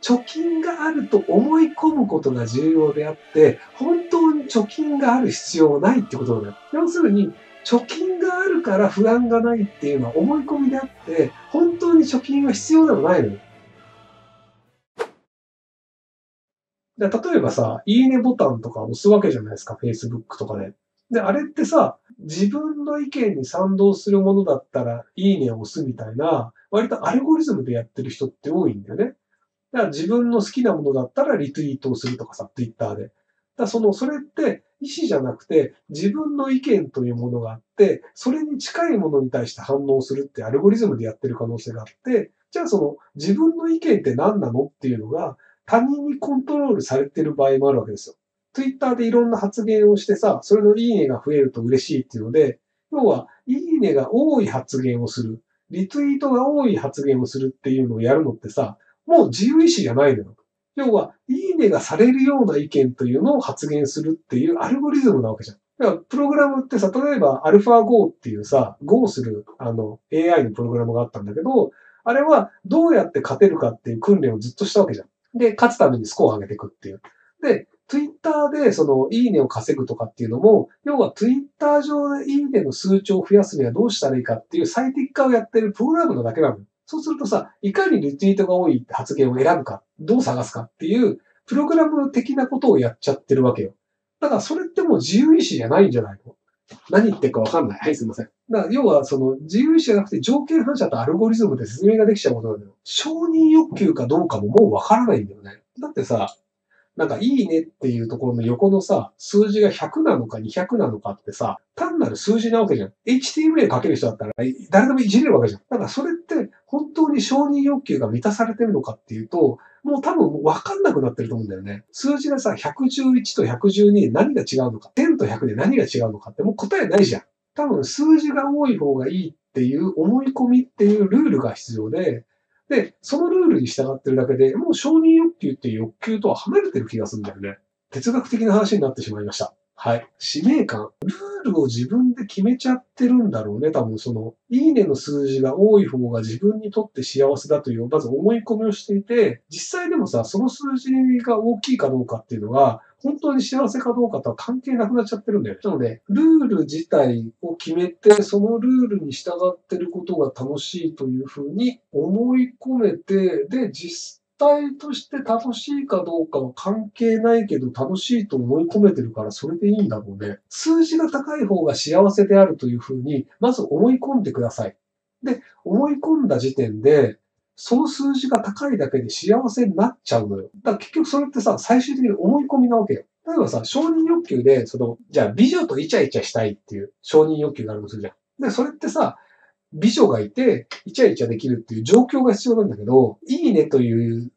貯金があると思い込むことが重要であって、本当に貯金がある必要はないってことだよ。要するに、貯金があるから不安がないっていうのは思い込みであって、本当に貯金は必要でもないのよ。例えばさ、いいねボタンとか押すわけじゃないですか、Facebook とかで。で、あれってさ、自分の意見に賛同するものだったら、いいねを押すみたいな、割とアルゴリズムでやってる人って多いんだよね。だから自分の好きなものだったらリツイートをするとかさ、Twitter で。だその、それって意思じゃなくて、自分の意見というものがあって、それに近いものに対して反応するってアルゴリズムでやってる可能性があって、じゃあその自分の意見って何なのっていうのが他人にコントロールされてる場合もあるわけですよ。ツイッターでいろんな発言をしてさ、それのいいねが増えると嬉しいっていうので、要は、いいねが多い発言をする、リツイートが多い発言をするっていうのをやるのってさ、もう自由意志じゃないのよ。要は、いいねがされるような意見というのを発言するっていうアルゴリズムなわけじゃん。だから、プログラムってさ、例えば、アルファ Go っていうさ、Go する、あの、AI のプログラムがあったんだけど、あれは、どうやって勝てるかっていう訓練をずっとしたわけじゃん。で、勝つためにスコアを上げていくっていう。で、Twitter でそのいいねを稼ぐとかっていうのも、要は Twitter 上でいいねの数値を増やすにはどうしたらいいかっていう最適化をやってるプログラムのだけなの。そうするとさ、いかにリツイートが多い発言を選ぶか、どう探すかっていう、プログラム的なことをやっちゃってるわけよ。だからそれってもう自由意志じゃないんじゃないの何言ってるかわかんない。はい、すいません。だから要はその自由意志じゃなくて条件反射とアルゴリズムで説明ができちゃうことなんだよ。承認欲求かどうかももうわからないんだよね。だってさ、なんかいいねっていうところの横のさ、数字が100なのか200なのかってさ、単なる数字なわけじゃん。HTML 書ける人だったら誰でもいじれるわけじゃん。だからそれに承認欲求が満たされてるのかっていうと、もう多分わかんなくなってると思うんだよね。数字がさ、111と112で何が違うのか、10と100で何が違うのかってもう答えないじゃん。多分数字が多い方がいいっていう思い込みっていうルールが必要で、で、そのルールに従ってるだけで、もう承認欲求っていう欲求とは離れてる気がするんだよね。哲学的な話になってしまいました。はい。使命感。ルールを自分で決めちゃってるんだろうね。多分その、いいねの数字が多い方が自分にとって幸せだという、まず思い込みをしていて、実際でもさ、その数字が大きいかどうかっていうのは、本当に幸せかどうかとは関係なくなっちゃってるんだよ。なので、ルール自体を決めて、そのルールに従ってることが楽しいというふうに思い込めて、で、実体として楽しいかどうかは関係ないけど楽しいと思い込めてるからそれでいいんだろうね。数字が高い方が幸せであるというふうに、まず思い込んでください。で、思い込んだ時点で、その数字が高いだけで幸せになっちゃうのよ。だから結局それってさ、最終的に思い込みなわけよ。例えばさ、承認欲求で、その、じゃあ美女とイチャイチャしたいっていう承認欲求があるとするじゃん。で、それってさ、美女がいて、イチャイチャできるっていう状況が必要なんだけど、いいねという、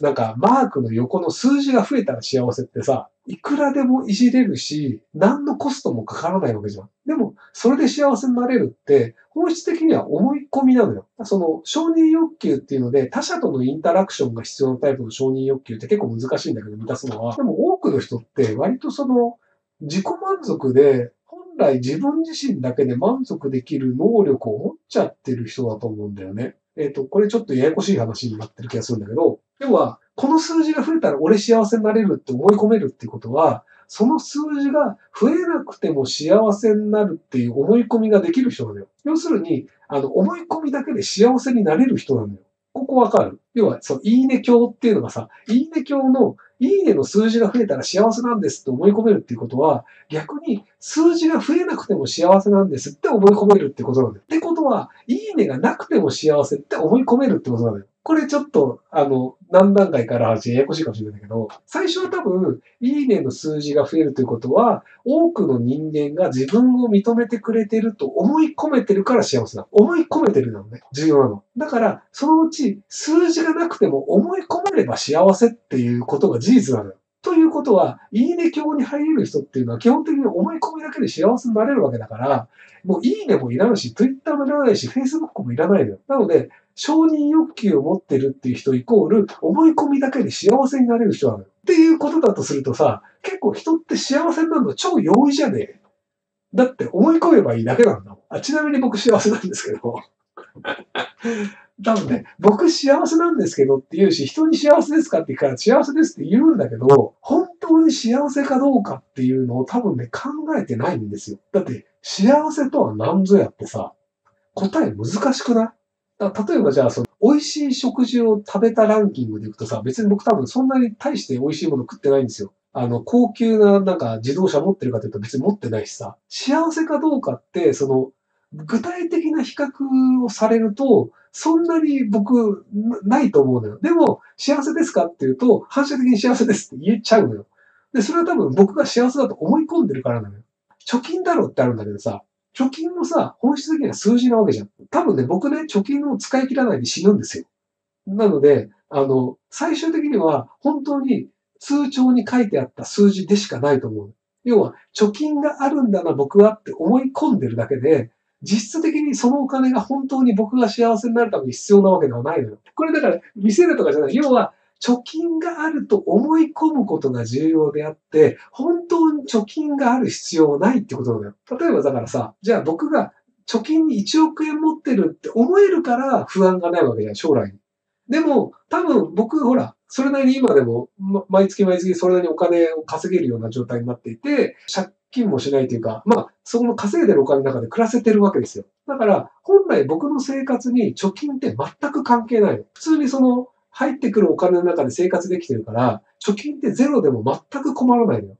なんかマークの横の数字が増えたら幸せってさ、いくらでもいじれるし、何のコストもかからないわけじゃん。でも、それで幸せになれるって、本質的には思い込みなのよ。その、承認欲求っていうので、他者とのインタラクションが必要なタイプの承認欲求って結構難しいんだけど、満たすのは。でも多くの人って割とその、自己満足で来自分自身だけで満足できる能力を持っちゃってる人だと思うんだよね。えっ、ー、と、これちょっとややこしい話になってる気がするんだけど、要は、この数字が増えたら俺幸せになれるって思い込めるっていうことは、その数字が増えなくても幸せになるっていう思い込みができる人なのよ。要するに、あの、思い込みだけで幸せになれる人なのよ。ここわかる要は、その、いいね教っていうのがさ、いいね教のいいねの数字が増えたら幸せなんですって思い込めるっていうことは、逆に数字が増えなくても幸せなんですって思い込めるってことなんだよ。ってことは、いいねがなくても幸せって思い込めるってことなんだよ。これちょっと、あの、何段階から話ややこしいかもしれないけど、最初は多分、いいねの数字が増えるということは、多くの人間が自分を認めてくれてると思い込めてるから幸せだ。思い込めてるなのね。重要なの。だから、そのうち数字がなくても思い込めれば幸せっていうことが事実なのよ。ということは、いいね教に入れる人っていうのは基本的に思い込みだけで幸せになれるわけだから、もういいねもいらないし、Twitter もいらないし、Facebook もいらないのよ。なので、承認欲求を持ってるっていう人イコール、思い込みだけで幸せになれる人なのよ。っていうことだとするとさ、結構人って幸せになるの超容易じゃねえ。だって思い込めばいいだけなんだもん。あちなみに僕幸せなんですけど。多分ね、僕幸せなんですけどって言うし、人に幸せですかって言うから幸せですって言うんだけど、本当に幸せかどうかっていうのを多分ね、考えてないんですよ。だって、幸せとは何ぞやってさ、答え難しくない？だ例えばじゃあ、その、美味しい食事を食べたランキングでいくとさ、別に僕多分そんなに大して美味しいもの食ってないんですよ。あの、高級ななんか自動車持ってるかというと別に持ってないしさ、幸せかどうかって、その、具体的な比較をされると、そんなに僕、ないと思うのよ。でも、幸せですかって言うと、反射的に幸せですって言えちゃうのよ。で、それは多分僕が幸せだと思い込んでるからなのよ。貯金だろってあるんだけどさ、貯金もさ、本質的には数字なわけじゃん。多分ね、僕ね、貯金を使い切らないで死ぬんですよ。なので、あの、最終的には本当に通帳に書いてあった数字でしかないと思う。要は、貯金があるんだな、僕はって思い込んでるだけで、実質的にそのお金が本当に僕が幸せになるために必要なわけではないのよ。これだから、見せるとかじゃない。要は、貯金があると思い込むことが重要であって、本当に貯金がある必要はないってことなんだよ。例えばだからさ、じゃあ僕が貯金に1億円持ってるって思えるから不安がないわけじゃん、将来に。でも、多分僕、ほら、それなりに今でも、毎月毎月それなりにお金を稼げるような状態になっていて、借金もしないというか、まあ、その稼いでるお金の中で暮らせてるわけですよ。だから、本来僕の生活に貯金って全く関係ない。普通にその、入ってくるお金の中で生活できてるから、貯金ってゼロでも全く困らないのよ。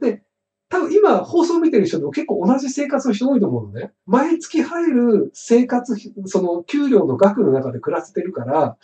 で、多分今放送見てる人でも結構同じ生活の人多いと思うのね。毎月入る生活費、その給料の額の中で暮らせてるから、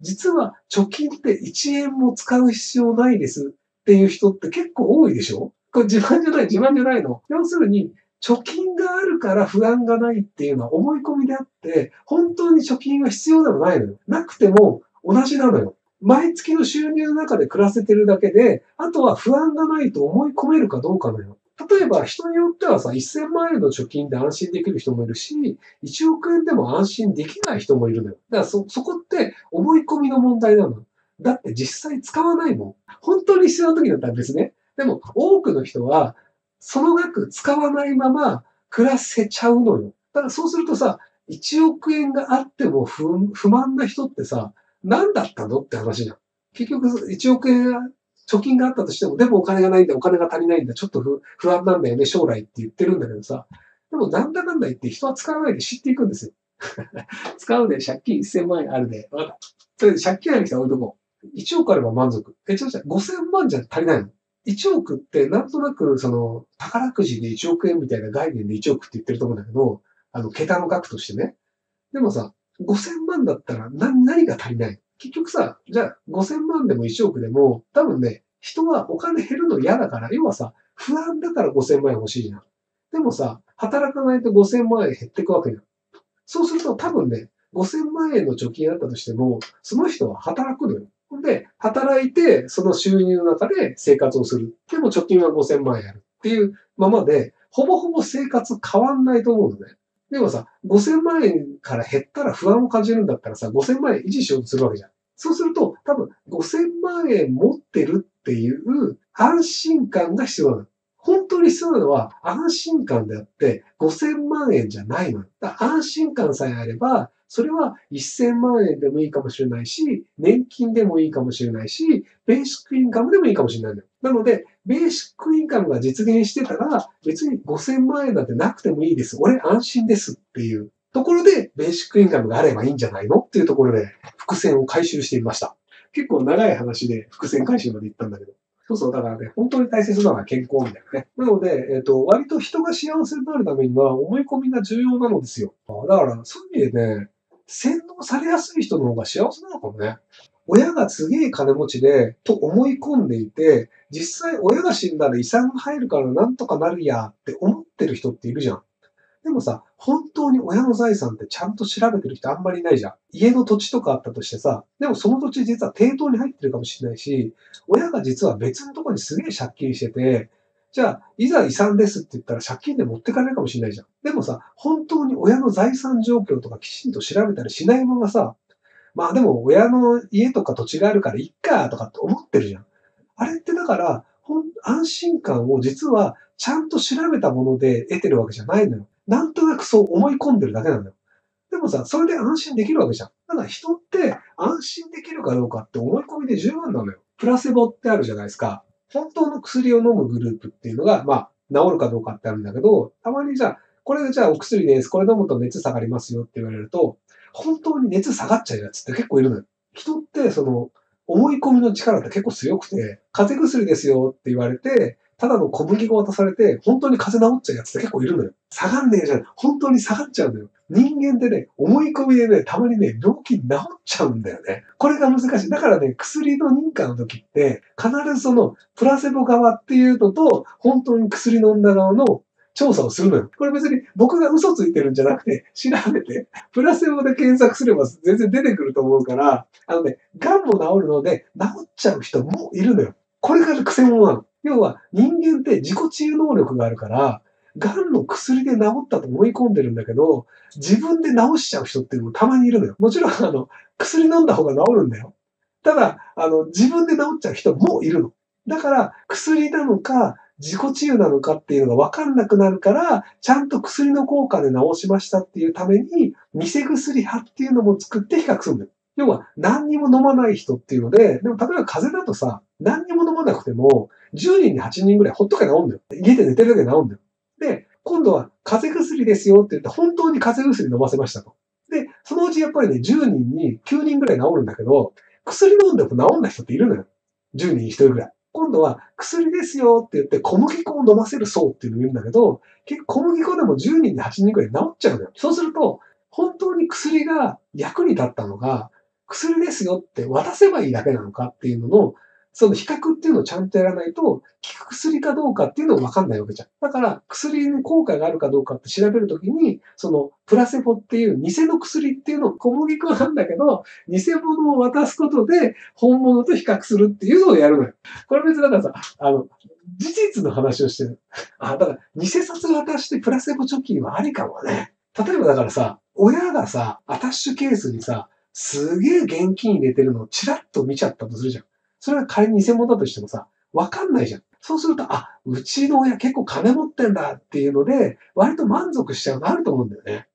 実は貯金って1円も使う必要ないですっていう人って結構多いでしょこれ自慢じゃない、自慢じゃないの。要するに、貯金があるから不安がないっていうのは思い込みであって、本当に貯金は必要ではないのよ。なくても同じなのよ。毎月の収入の中で暮らせてるだけで、あとは不安がないと思い込めるかどうかのよ。例えば人によってはさ、1000万円の貯金で安心できる人もいるし、1億円でも安心できない人もいるのよ。だからそ、そこって思い込みの問題なの。だって実際使わないもん。本当に必要な時だったら別ね。でも多くの人は、その額使わないまま暮らせちゃうのよ。だからそうするとさ、1億円があっても不満な人ってさ、何だったのって話じゃん。結局1億円貯金があったとしても、でもお金がないんだ、お金が足りないんだ、ちょっと不安なんだよね、将来って言ってるんだけどさ。でもなんだかんだ言って人は使わないで知っていくんですよ。使うで、借金1000万円あるで、わかった。それで借金ある人は置いとこう。1億あれば満足。え、ちょっと5000万じゃ足りないの ?1 億ってなんとなくその宝くじで1億円みたいな概念で1億って言ってると思うんだけど、あの、桁の額としてね。でもさ、5000万だったら何何が足りない？結局さ、じゃあ5000万でも1億でも、多分ね、人はお金減るの嫌だから、要はさ、不安だから5000万円欲しいじゃん。でもさ、働かないと5000万円減っていくわけじゃん。そうすると多分ね、5000万円の貯金あったとしても、その人は働くのよ。で、働いて、その収入の中で生活をする。でも貯金は5000万円あるっていうままで、ほぼほぼ生活変わんないと思うのね。でもさ、5000万円から減ったら不安を感じるんだったらさ、5000万円維持しようとするわけじゃん。そうすると、多分5000万円持ってるっていう安心感が必要なの。本当に必要なのは安心感であって5000万円じゃないの。安心感さえあれば、それは1000万円でもいいかもしれないし、年金でもいいかもしれないし、ベーシックインカムでもいいかもしれないの。なので、ベーシックインカムが実現してたら、別に5000万円なんてなくてもいいです。俺安心ですっていうところで、ベーシックインカムがあればいいんじゃないの？っていうところで、伏線を回収してみました。結構長い話で伏線回収まで行ったんだけど。そうそう、だからね、本当に大切なのは健康みたいなね。なので、えっ、ー、と、割と人が幸せになるためには思い込みが重要なのですよ。だから、そういう意味でね、洗脳されやすい人の方が幸せなのかもね。親がすげえ金持ちで、と思い込んでいて、実際親が死んだら遺産が入るからなんとかなるやって思ってる人っているじゃん。でもさ、本当に親の財産ってちゃんと調べてる人あんまりいないじゃん。家の土地とかあったとしてさ、でもその土地実は抵当に入ってるかもしれないし、親が実は別のとこにすげえ借金してて、じゃあ、いざ遺産ですって言ったら借金で持ってかれるかもしれないじゃん。でもさ、本当に親の財産状況とかきちんと調べたりしないままさ、まあでも親の家とか土地があるからいっかとかって思ってるじゃん。あれってだから、安心感を実はちゃんと調べたもので得てるわけじゃないのよ。なんとなくそう思い込んでるだけなのよ。でもさ、それで安心できるわけじゃん。ただ人って安心できるかどうかって思い込みで十分なのよ。プラセボってあるじゃないですか。本当の薬を飲むグループっていうのが、まあ、治るかどうかってあるんだけど、たまにじゃあ、これじゃあお薬です。これ飲むと熱下がりますよって言われると、本当に熱下がっちゃうやつって結構いるのよ。人ってその、思い込みの力って結構強くて、風邪薬ですよって言われて、ただの小麦粉渡されて、本当に風邪治っちゃうやつって結構いるのよ。下がんねえじゃん。本当に下がっちゃうんだよ。人間ってね、思い込みでね、たまにね、病気治っちゃうんだよね。これが難しい。だからね、薬の認可の時って、必ずその、プラセボ側っていうのと、本当に薬飲んだ側の調査をするのよ。これ別に僕が嘘ついてるんじゃなくて、調べて、プラセボで検索すれば全然出てくると思うから、あのね、癌も治るので、治っちゃう人もいるのよ。これが癖者なの。要は人間って自己治癒能力があるから、癌の薬で治ったと思い込んでるんだけど、自分で治しちゃう人っていうのもたまにいるのよ。もちろん、あの、薬飲んだ方が治るんだよ。ただ、あの、自分で治っちゃう人もいるの。だから、薬なのか、自己治癒なのかっていうのが分かんなくなるから、ちゃんと薬の効果で治しましたっていうために、偽薬派っていうのも作って比較するんだよ。要は、何にも飲まない人っていうので、でも例えば風邪だとさ、何にも飲まなくても、10人に8人ぐらいほっとけ治るんだよ。家で寝てるだけ治るんだよ。で、今度は風邪薬ですよって言って、本当に風邪薬飲ませましたと。で、そのうちやっぱりね、10人に9人ぐらい治るんだけど、薬飲んでも治んない人っているのよ。10人に1人ぐらい。今度は薬ですよって言って小麦粉を飲ませる層っていうのがいるんだけど、結構小麦粉でも10人に8人ぐらい治っちゃうのよ。そうすると、本当に薬が役に立ったのが、薬ですよって渡せばいいだけなのかっていうのの、その比較っていうのをちゃんとやらないと、効く薬かどうかっていうのもわかんないわけじゃん。だから、薬に効果があるかどうかって調べるときに、その、プラセボっていう偽の薬っていうのを小麦粉なんだけど、偽物を渡すことで本物と比較するっていうのをやるのよ。これ別にだからさ、あの、事実の話をしてる。あ、だから、偽札渡してプラセボ貯金はありかもね。例えばだからさ、親がさ、アタッシュケースにさ、すげえ現金入れてるのをチラッと見ちゃったとするじゃん。それは仮に偽物だとしてもさ、わかんないじゃん。そうすると、あ、うちの親結構金持ってんだっていうので、割と満足しちゃうのあると思うんだよね。